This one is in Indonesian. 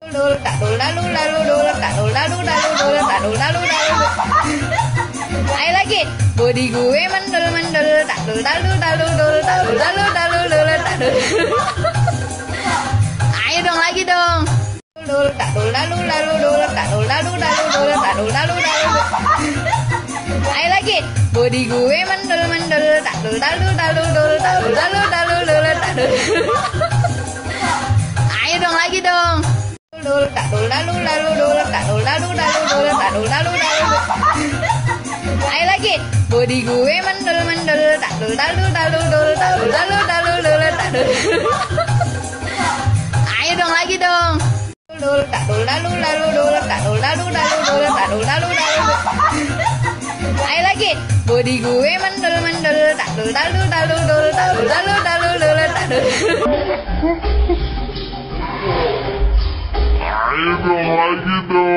Dul tak dul lalu lalu dul tak dul lalu lalu dul tak dul lalu lalu. Ayo lagi. Body gue mendul mendul tak dul lalu lalu dul tak dul lalu lalu dul tak dul. Ayo dong lagi dong. Dul tak dul lalu lalu dul tak dul lalu lalu dul tak dul lalu lalu. Ayo lagi. Body gue mendul mendul tak dul lalu lalu dul tak dul lalu lalu dul tak dul. Ayo dong lagi dong. Dul tak lalu lalu dul tak dul lalu lalu dul tak dul lalu lalu. Ayo lagi. Body gue mendul mendul tak dul lalu lalu dul tak dul lalu lalu dul tak dul. Ayo dong lagi dong. Dul tak dul lalu lalu dul tak dul lalu lalu dul tak dul lalu lalu. Ayo lagi. Body gue mendul mendul tak dul lalu lalu dul tak dul lalu lalu dul tak dul. Ayo dong lagi dong.